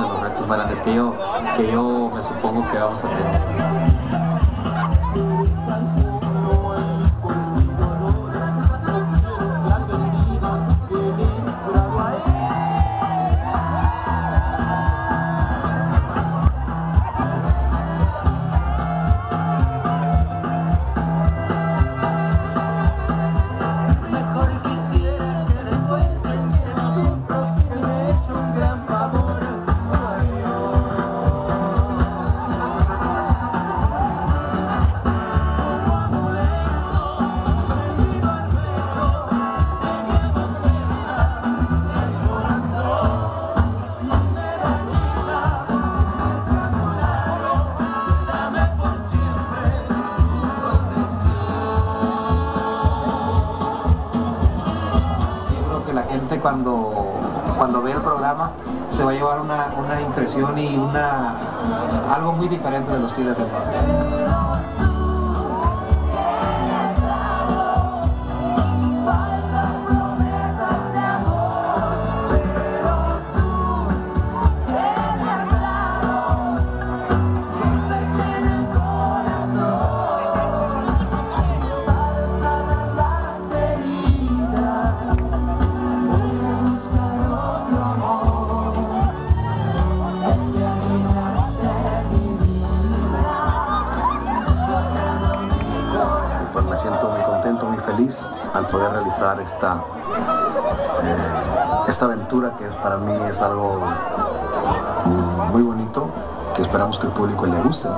de los retos grandes que yo, que yo me supongo que vamos a tener. muy diferente de los Tigres del Norte. al poder realizar esta, eh, esta aventura que para mí es algo muy bonito, que esperamos que el público le guste.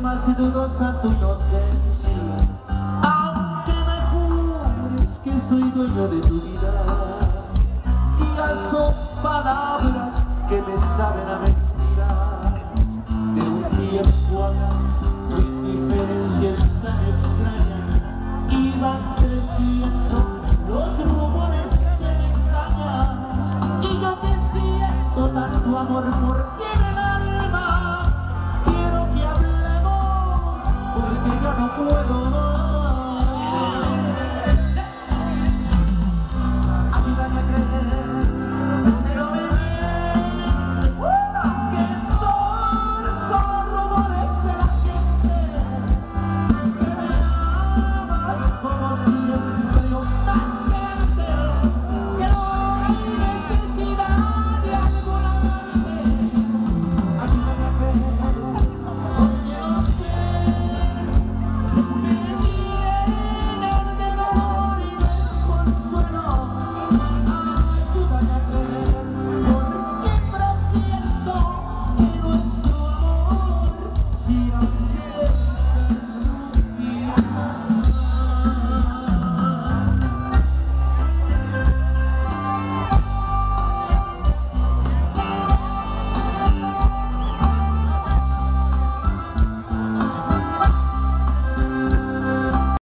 lágrimas y dudosa tu inocencia. Aunque me jures que soy dueño de tu vida Y con palabras que me saben a mentir puedo